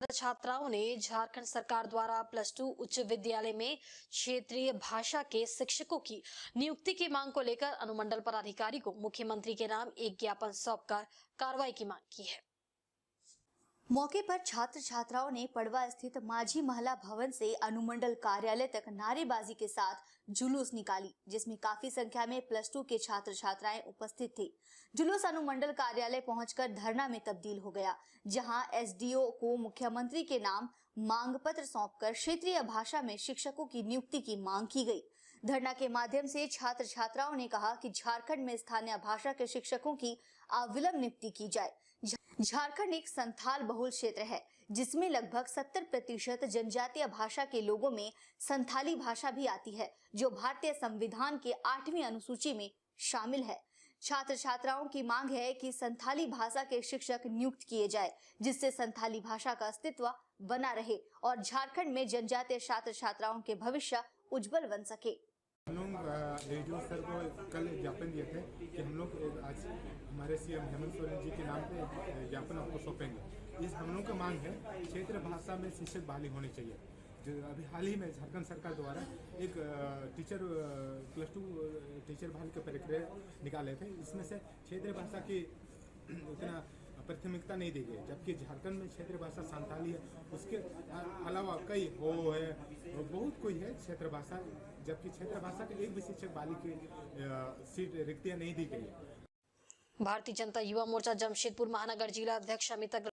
छात्राओं ने झारखंड सरकार द्वारा प्लस टू उच्च विद्यालय में क्षेत्रीय भाषा के शिक्षकों की नियुक्ति की मांग को लेकर अनुमंडल पदाधिकारी को मुख्यमंत्री के नाम एक ज्ञापन सौंपकर कार्रवाई की मांग की है। मौके पर छात्र छात्राओं ने पड़वा स्थित माझी महला भवन से अनुमंडल कार्यालय तक नारेबाजी के साथ जुलूस निकाली, जिसमें काफ़ी संख्या में प्लस टू के छात्र छात्राएँ उपस्थित थे। जुलूस अनुमंडल कार्यालय पहुंचकर धरना में तब्दील हो गया, जहाँ एसडीओ को मुख्यमंत्री के नाम मांग पत्र सौंपकर क्षेत्रीय भाषा में शिक्षकों की नियुक्ति की मांग की गई। धरना के माध्यम से छात्र छात्राओं ने कहा कि झारखंड में स्थानीय भाषा के शिक्षकों की अविलंब नियुक्ति की जाए। झारखंड एक संथाल बहुल क्षेत्र है, जिसमें लगभग 70 प्रतिशत जनजातीय भाषा के लोगों में संथाली भाषा भी आती है, जो भारतीय संविधान के आठवीं अनुसूची में शामिल है। छात्र छात्राओं की मांग है कि संथाली भाषा के शिक्षक नियुक्त किए जाए, जिससे संथाली भाषा का अस्तित्व बना रहे और झारखंड में जनजातीय छात्र छात्राओं के भविष्य उज्जवल बन सके। हम लोग रेडियो सर को कल ज्ञापन दिए थे कि हम लोग आज हमारे सीएम हेमंत सोरेन जी के नाम पे ज्ञापन आपको सौंपेंगे। इस हम लोग का मांग है, क्षेत्र भाषा में शिक्षक बहाली होनी चाहिए। जो अभी हाल ही में झारखंड सरकार द्वारा एक टीचर प्लस टू टीचर बहाली का प्रक्रिया निकाले थे। इसमें से क्षेत्रीय भाषा की, उतना प्राथमिकता नहीं दी गई, जबकि झारखंड में क्षेत्रीय भाषा संताली है। उसके अलावा कई हो है, बहुत कोई है क्षेत्र भाषा, जबकि क्षेत्र भाषा के एक भी शिक्षक बाली की सीट रिक्तियाँ नहीं दी गई। भारतीय जनता युवा मोर्चा जमशेदपुर महानगर जिला अध्यक्ष अमित